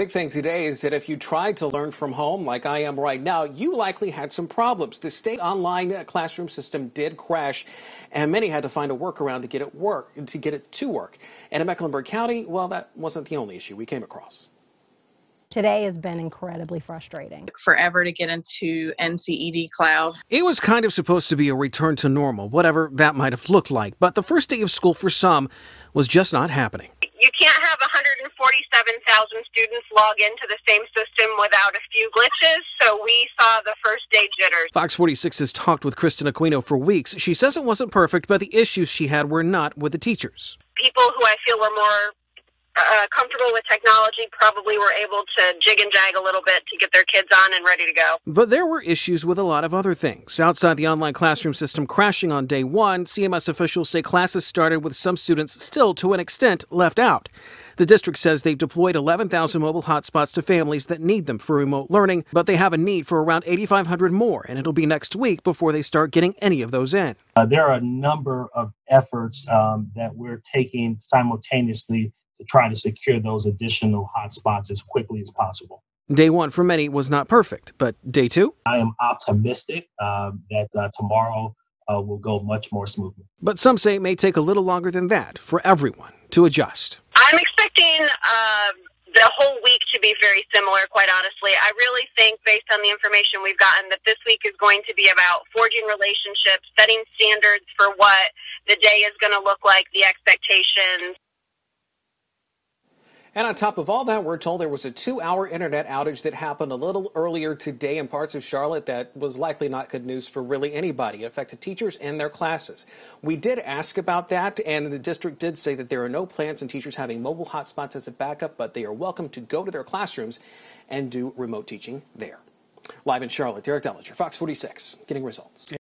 Big thing today is that if you tried to learn from home like I am right now, you likely had some problems. The state online uh, classroom system did crash, and many had to find a workaround to get it work to get it to work. And in Mecklenburg County, well, that wasn't the only issue we came across. Today has been incredibly frustrating. Forever to get into NCED Cloud. It was kind of supposed to be a return to normal, whatever that might have looked like, but the first day of school for some was just not happening. You can't have 147,000 students log into the same system without a few glitches, so we saw the first day jitters. Fox 46 has talked with Kristen Aquino for weeks. She says it wasn't perfect, but the issues she had were not with the teachers. People who I feel were more uh, comfortable with technology probably were able to jig and jag a little bit to get their kids on and ready to go. But there were issues with a lot of other things. Outside the online classroom system crashing on day one, CMS officials say classes started with some students still, to an extent, left out. The district says they've deployed 11,000 mobile hotspots to families that need them for remote learning, but they have a need for around 8,500 more, and it'll be next week before they start getting any of those in. Uh, there are a number of efforts um, that we're taking simultaneously to try to secure those additional hotspots as quickly as possible. Day one for many was not perfect, but day two? I am optimistic uh, that uh, tomorrow uh, will go much more smoothly. But some say it may take a little longer than that for everyone to adjust. I'm expecting uh, the whole week to be very similar, quite honestly. I really think, based on the information we've gotten, that this week is going to be about forging relationships, setting standards for what the day is going to look like, the expectations. And on top of all that, we're told there was a two hour internet outage that happened a little earlier today in parts of Charlotte that was likely not good news for really anybody. It affected teachers and their classes. We did ask about that, and the district did say that there are no plans on teachers having mobile hotspots as a backup, but they are welcome to go to their classrooms and do remote teaching there. Live in Charlotte, Derek Dellinger, Fox 46, getting results.